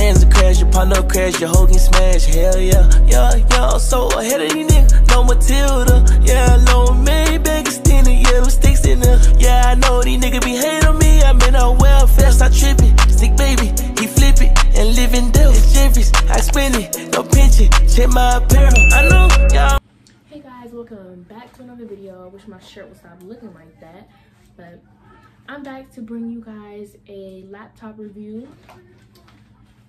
Bands to crash, your partner crash, your hoe can smash. Hell yeah, yeah, yeah. So ahead of these niggas, no Matilda. Yeah, no Maybach extended, yeah, them sticks in there. Yeah, I know these niggas be hating on me. I'm in a welfare, stop tripping. Stick baby, he flip it and live in Dell. It's Jeffries, I spend it, no pinch it. Check my apparel, I know, yeah. Hey guys, welcome back to another video. I wish my shirt would stop looking like that, but I'm back to bring you guys a laptop review.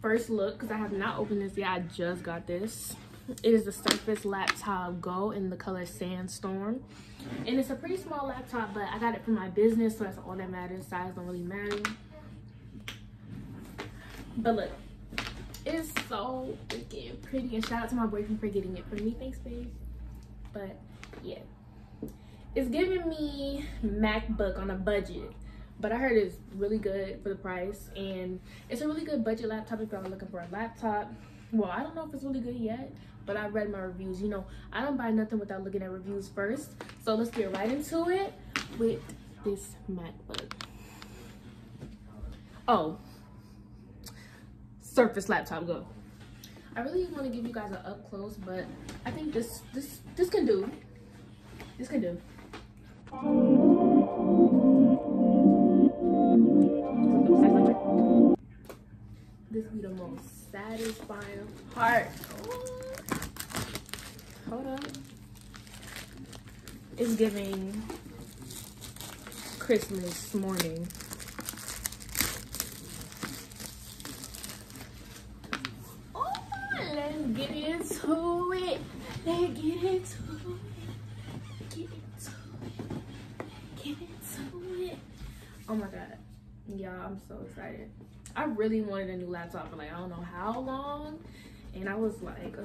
First look, because I have not opened this yet. I just got this. It is the Surface Laptop Go in the color Sandstone. And it's a pretty small laptop, but I got it for my business, so that's all that matters. Size don't really matter. But look, it's so freaking pretty. And shout out to my boyfriend for getting it for me. Thanks, babe but yeah it's giving me macbook on a budget but i heard it's really good for the price and it's a really good budget laptop if y'all looking for a laptop. Well i don't know if it's really good yet but i read my reviews. You know i don't buy nothing without looking at reviews first. So let's get right into it with this macbook. Oh surface laptop go. I really want to give you guys an up close, but I think this this this can do. This can do. This be the most satisfying part. Hold up. It's giving Christmas morning. Oh, get into it. Let's get into it. Get into it. Get into it. Oh my god. Y'all, I'm so excited. I really wanted a new laptop for like I don't know how long. And I was like.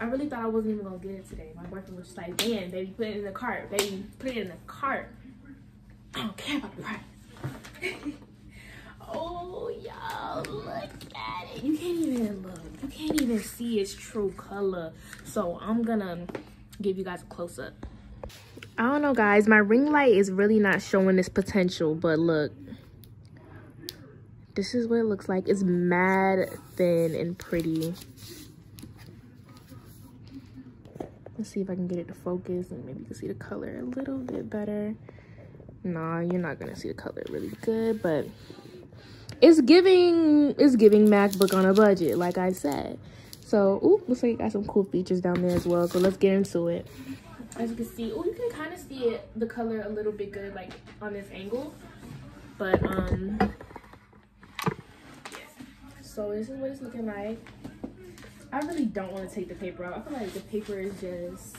I really thought I wasn't even gonna get it today. My boyfriend was like, damn, baby, put it in the cart. Baby, put it in the cart. I don't care about the price. oh, y'all, look at it. You can't even look you can't even see its true color so i'm gonna give you guys a close-up i don't know guys my ring light is really not showing this potential but look this is what it looks like. It's mad thin and pretty. Let's see if i can get it to focus and maybe you can see the color a little bit better. Nah you're not gonna see the color really good but it's giving it's giving macbook on a budget like i said. So ooh, looks like it got some cool features down there as well so let's get into it. As you can see oh you can kind of see it the color a little bit good like on this angle but um so this is what it's looking like i really don't want to take the paper out i feel like the paper is just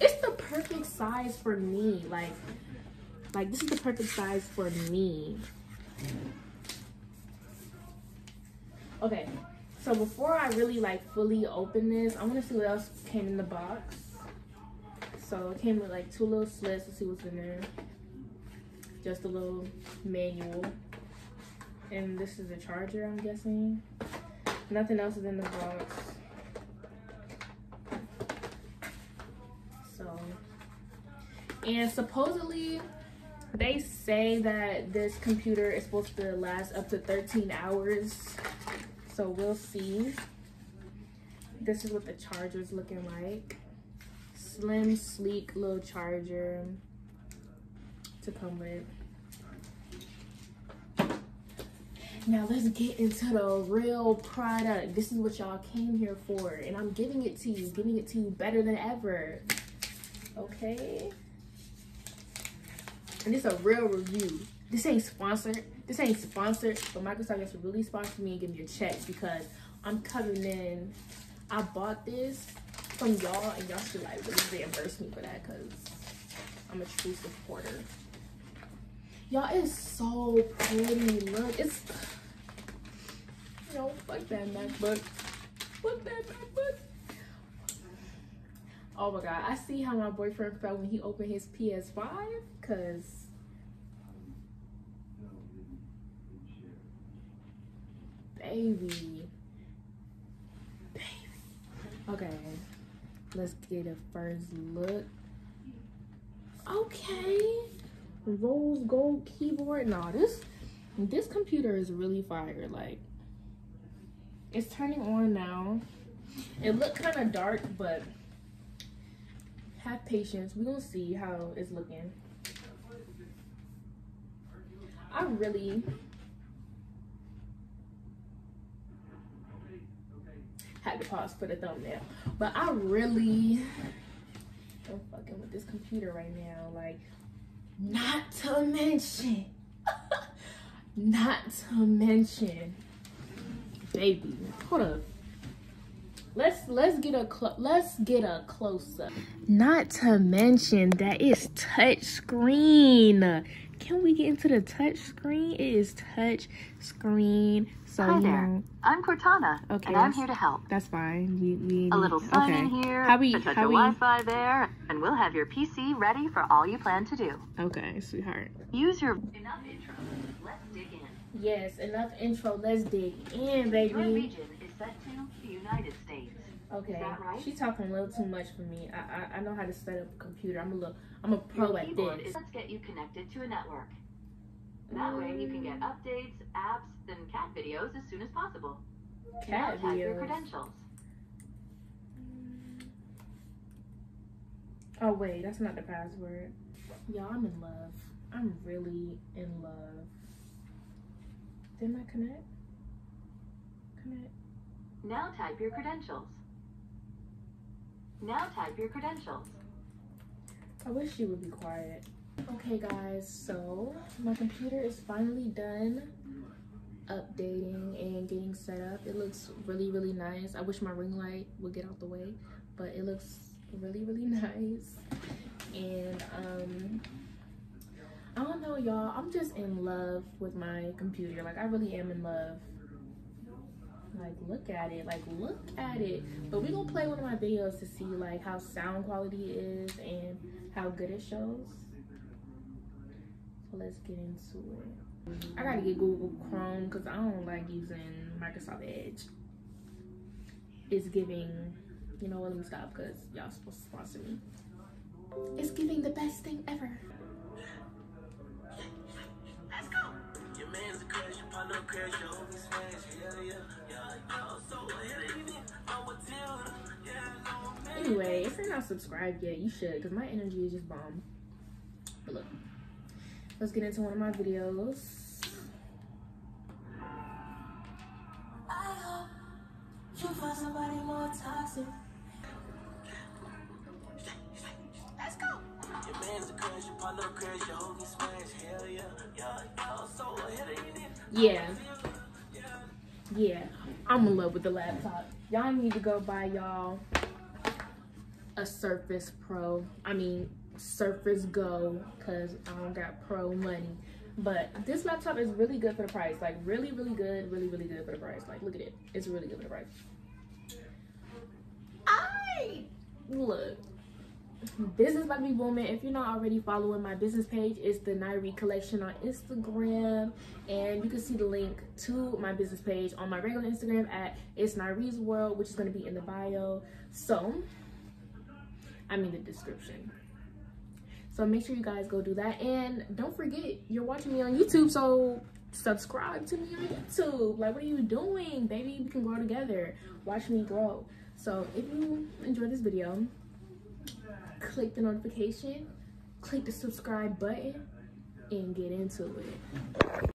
it's the perfect size for me like like this is the perfect size for me Okay, so before I really like fully open this, I want to see what else came in the box. So it came with like two little slits. Let's see what's in there. Just a little manual. And this is a charger, I'm guessing. Nothing else is in the box. So, and supposedly they say that this computer is supposed to last up to 13 hours so we'll see this is what the charger is looking like slim sleek little charger to come with now let's get into the real product this is what y'all came here for and i'm giving it to you giving it to you better than ever okay and this is a real review. This ain't sponsored. This ain't sponsored, but Microsoft has to really sponsor me and give me a check because I'm coming in. I bought this from y'all and y'all should like really reimburse me for that because I'm a true supporter. Y'all, it's so pretty. Look, it's, know, fuck that MacBook. Fuck that MacBook. Oh my God, I see how my boyfriend felt when he opened his PS5 because baby. Baby. Okay. Let's get a first look. Okay. Rose gold keyboard. Nah, this this computer is really fire. Like, It's turning on now. It looked kind of dark, but have patience. We're gonna see how it's looking. I really had to pause for the thumbnail, but I really am fucking with this computer right now. Like, not to mention, not to mention, baby. Hold up. Let's let's get a let's get a close up. Not to mention that it's touch screen. Can we get into the touch screen? It is touch screen. So Hi there. know, I'm Cortana, Okay, and I'm here to help. that's fine. We we A little sign in here, How we a touch how of we Wi-Fi there, and we'll have your PC ready for all you plan to do. okay, sweetheart. Use your enough intro. Let's dig in. Yes, enough intro. Let's dig in, Your baby. region is set to the United States. Okay, Is that right? she's talking a little too much for me. I, I I know how to set up a computer. I'm a little I'm a pro at this. is let's get you connected to a network. That way you can get um. updates, apps, and cat videos as soon as possible. Cat now type your videos. credentials. Oh wait, that's not the password. Y'all, I'm in love. I'm really in love. Didn't I connect? Connect. Now type your credentials. Now type your credentials. I wish you would be quiet. Okay, guys, so my computer is finally done updating and getting set up. It looks really, really nice. I wish my ring light would get out the way, but it looks really, really nice. And um, I don't know, y'all. I'm just in love with my computer. Like, I really am in love. Like, look at it. Like, look at it. But we're gonna play one of my videos to see like how sound quality is and how good it shows. So let's get into it. I gotta get Google Chrome because I don't like using Microsoft Edge. It's giving, you know what, let me stop because y'all supposed to sponsor me. It's giving the best thing ever. Crash, your crash, your homie smash. Hell yeah, yeah, yeah. So ahead of you, know what Matilda. Yeah, I man. Anyway, if you're not subscribed yet, you should because my energy is just bomb. But look, let's get into one of my videos. I hope you find somebody more toxic. Yeah. Yeah, I'm in love with the laptop. Y'all need to go buy y'all a Surface Pro. I mean, Surface Go, because I don't got pro money. But this laptop is really good for the price. Like, really, really good. Really, really good for the price. Like, look at it. It's really good for the price. I look. Business by me woman. If you're not already following my business page, it's the Nyree collection on Instagram. And you can see the link to my business page on my regular Instagram at it's Nyree's World, which is gonna be in the bio. So I'm in the description. So make sure you guys go do that. And don't forget, you're watching me on YouTube, so subscribe to me on YouTube. Like, what are you doing? Baby, we can grow together. Watch me grow. So if you enjoyed this video, click the notification, click the subscribe button, and get into it.